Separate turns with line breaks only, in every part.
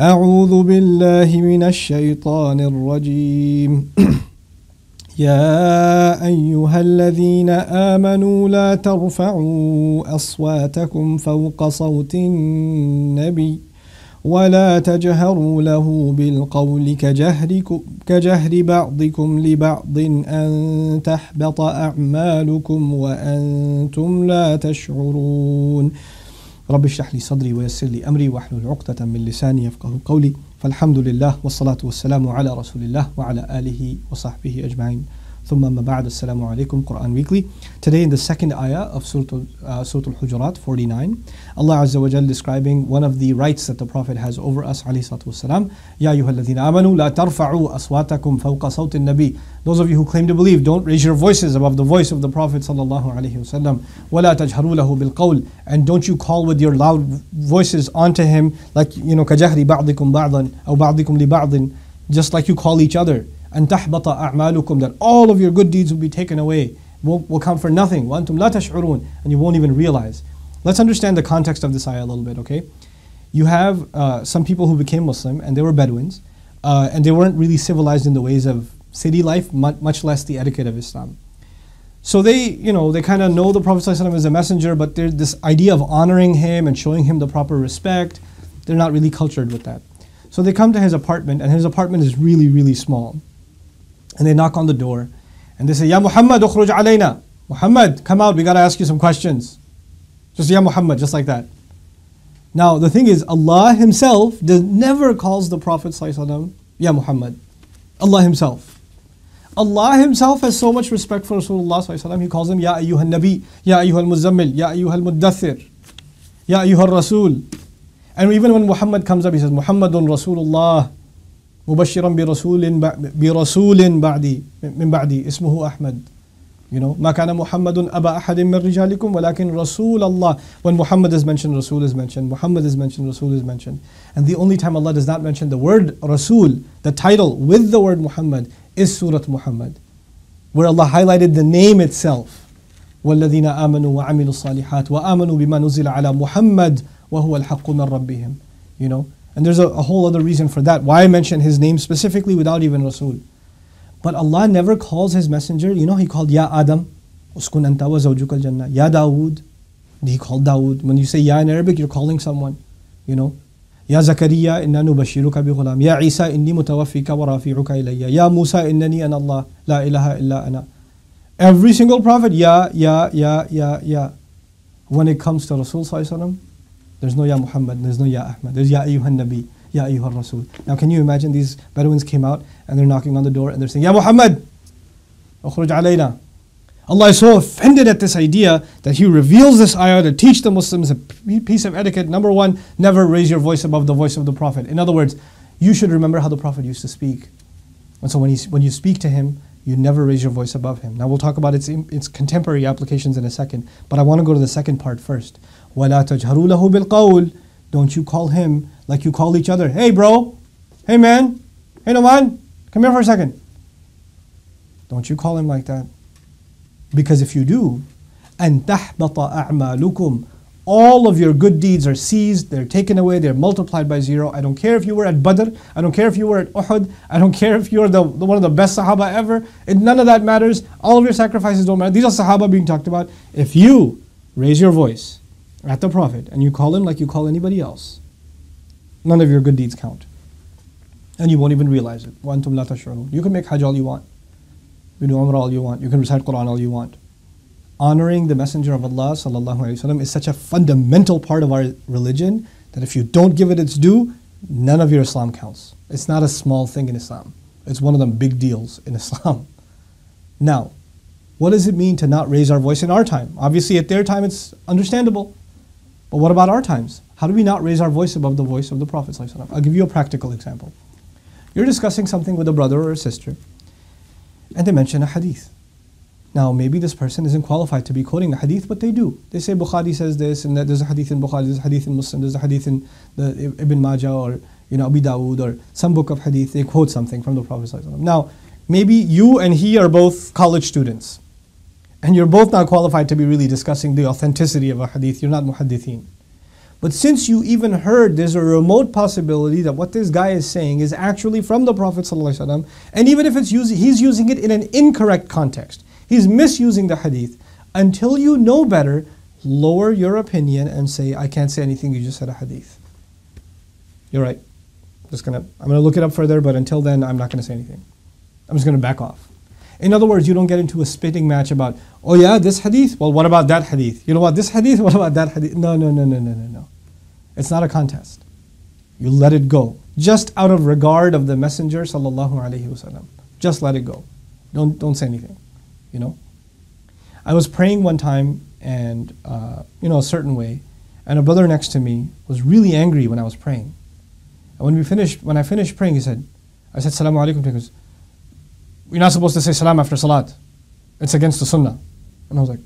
أعوذ بالله من الشيطان الرجيم. يا أيها الذين آمنوا لا ترفعوا أصواتكم فوق صوت النبي ولا تجهروا له بالقول كجهر, كجهر بعضكم لبعض أن تحبط أعمالكم وأنتم لا تشعرون. رب اشرح لي صدري ويسر لي أمري واحلل عقدة من لساني يفقه قولي. فالحمد لله والصلاة والسلام على رسول الله وعلى آله وصحبه أجمعين. ثم ما بعد السلام عليكم Quran Weekly Today in the second ayah of Surah, uh, Surah Al-Hujurat 49 Allah Azza wa Jal describing one of the rights that the Prophet has over us عليه الصلاة والسلام يا أيها الذين آمنوا لا ترفعوا أصواتكم فوق صوت النبي Those of you who claim to believe don't raise your voices above the voice of the Prophet صلى الله عليه وسلم ولا تجهروا له بالقول and don't you call with your loud voices onto him like you know كجهر بعضكم بعضا أو بعضكم لبعض just like you call each other and tahbata a'malukum that all of your good deeds will be taken away, will, will come for nothing. Wantum la tash'urun and you won't even realize. Let's understand the context of this ayah a little bit, okay? You have uh, some people who became Muslim and they were Bedouins, uh, and they weren't really civilized in the ways of city life, much less the etiquette of Islam. So they, you know, they kind of know the Prophet ﷺ as a messenger, but there's this idea of honoring him and showing him the proper respect. They're not really cultured with that. So they come to his apartment, and his apartment is really, really small. And they knock on the door and they say, Ya Muhammad, ukhruj alayna. Muhammad, come out, we got to ask you some questions. Just Ya Muhammad, just like that. Now, the thing is, Allah Himself does, never calls the Prophet ﷺ, Ya Muhammad. Allah Himself. Allah Himself has so much respect for Rasulullah ﷺ, He calls him Ya ayyuhal Nabi, Ya ayyuhal Muzammil, Ya ayyuhal Muddathir, Ya ayyuhal Rasul. And even when Muhammad comes up, he says, Muhammadun Rasulullah. مبشرا برسول برسول بعدي من بعدي اسمه أحمد You know, ما كان محمد أبا أحد من رجالكم ولكن رسول الله. When Muhammad is mentioned, Rasul is mentioned. Muhammad is mentioned, Rasul is mentioned. And the only time Allah does not mention the word Rasul, the title with the word Muhammad, is Surah Muhammad, where Allah highlighted the name itself. والذين آمنوا وعملوا الصالحات وآمنوا بما نزل على محمد وهو الحق من ربهم. You know, and there's a, a, whole other reason for that. Why I mention his name specifically without even Rasul. But Allah never calls his messenger, you know, He called Ya Adam, Uskun anta wa zawjukal jannah. Ya Dawood, He called Dawood. When you say Ya in Arabic, you're calling someone, you know. Ya inna nubashiruka bi ghulam. Ya Isa, inni mutawaffika wa rafi'uka ilayya. Ya Musa, innani an Allah, la ilaha illa ana. Every single prophet, Ya, Ya, Ya, Ya, Ya. When it comes to Rasul Sallallahu there's no Ya Muhammad, there's no Ya Ahmad, there's Ya Ayyuhan Nabi, Ya Ayyuhan Rasul. Now can you imagine these Bedouins came out and they're knocking on the door and they're saying, Ya Muhammad, ukhruj alayna. Allah is so offended at this idea that He reveals this ayah to teach the Muslims a piece of etiquette. Number one, never raise your voice above the voice of the Prophet. In other words, you should remember how the Prophet used to speak. And so when, he, when you speak to him, you never raise your voice above him. Now we'll talk about its, its contemporary applications in a second, but I want to go to the second part first. وَلَا تَجْهَرُوا Don't you call him like you call each other. Hey bro, hey man, hey Nouman, come here for a second. Don't you call him like that. Because if you do, أَن تَحْبَطَ all of your good deeds are seized, they're taken away, they're multiplied by zero. I don't care if you were at Badr, I don't care if you were at Uhud, I don't care if you're the, the one of the best Sahaba ever. It, none of that matters. All of your sacrifices don't matter. These are Sahaba being talked about. If you raise your voice at the Prophet and you call him like you call anybody else, none of your good deeds count. And you won't even realize it. You can make Hajj all you want. You do Umrah all you want. You can recite Quran all you want honoring the Messenger of Allah وسلم, is such a fundamental part of our religion that if you don't give it its due, none of your Islam counts. It's not a small thing in Islam. It's one of the big deals in Islam. Now, what does it mean to not raise our voice in our time? Obviously, at their time, it's understandable. But what about our times? How do we not raise our voice above the voice of the Prophet? I'll give you a practical example. You're discussing something with a brother or a sister, and they mention a hadith. Now, maybe this person isn't qualified to be quoting the hadith, but they do. They say Bukhari says this, and that there's a hadith in Bukhari, there's a hadith in Muslim, there's a hadith in the Ibn Majah or you know Abu Dawood or some book of hadith. They quote something from the Prophet. Now, maybe you and he are both college students, and you're both not qualified to be really discussing the authenticity of a hadith. You're not muhaddithin. But since you even heard there's a remote possibility that what this guy is saying is actually from the Prophet and even if it's using, he's using it in an incorrect context, he's misusing the hadith, until you know better, lower your opinion and say, I can't say anything, you just said a hadith. You're right. Just gonna, I'm gonna look it up further, but until then, I'm not gonna say anything. I'm just gonna back off. In other words, you don't get into a spitting match about, oh yeah, this hadith? Well, what about that hadith? You know what, this hadith? What about that hadith? No, no, no, no, no, no, no. It's not a contest. You let it go. Just out of regard of the Messenger sallallahu alaihi wasallam. Just let it go. Don't, don't say anything, you know? I was praying one time and, uh, you know, a certain way, and a brother next to me was really angry when I was praying. And when we finished, when I finished praying, he said, I said, Salaam alaikum. He goes, You're not supposed to say salam after salat. It's against the sunnah. And I was like,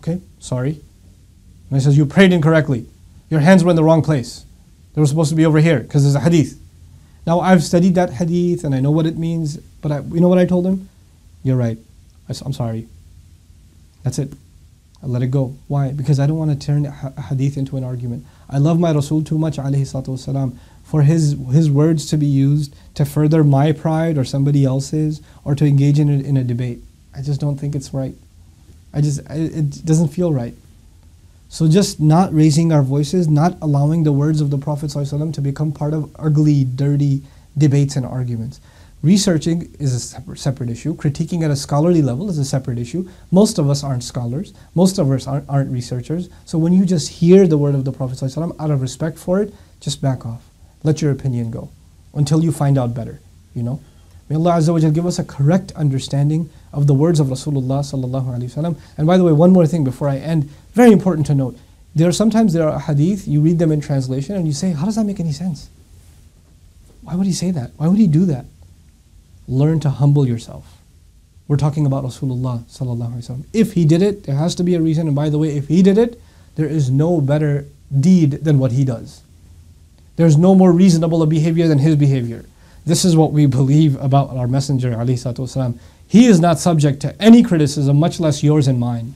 Okay, sorry. And he says, You prayed incorrectly. Your hands were in the wrong place. They were supposed to be over here because there's a hadith. Now I've studied that hadith and I know what it means, but I, you know what I told him? You're right. I'm sorry. That's it. I let it go. Why? Because I don't want to turn a hadith into an argument. I love my Rasul too much, alayhi salatu for his, his words to be used to further my pride or somebody else's or to engage in a, in a debate. I just don't think it's right. I just, it doesn't feel right. So just not raising our voices, not allowing the words of the Prophet to become part of ugly, dirty debates and arguments. Researching is a separate, issue. Critiquing at a scholarly level is a separate issue. Most of us aren't scholars. Most of us aren't, aren't researchers. So when you just hear the word of the Prophet ﷺ, out of respect for it, just back off. Let your opinion go until you find out better, you know. May Allah Azza wa give us a correct understanding of the words of Rasulullah sallallahu alaihi wasallam. And by the way, one more thing before I end, very important to note. There are sometimes there are hadith, you read them in translation and you say, how does that make any sense? Why would he say that? Why would he do that? Learn to humble yourself. We're talking about Rasulullah sallallahu alaihi wasallam. If he did it, there has to be a reason. And by the way, if he did it, there is no better deed than what he does. There's no more reasonable a behavior than his behavior. This is what we believe about our Messenger. والسلام. He is not subject to any criticism, much less yours and mine.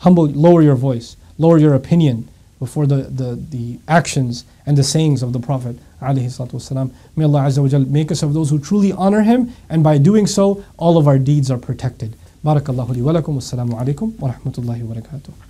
Humble, lower your voice, lower your opinion before the, the, the actions and the sayings of the Prophet. والسلام. May Allah Azza wa make us of those who truly honor him, and by doing so, all of our deeds are protected. Barakallahu li wa lakum. Wassalamu alaikum wa rahmatullahi wa barakatuh.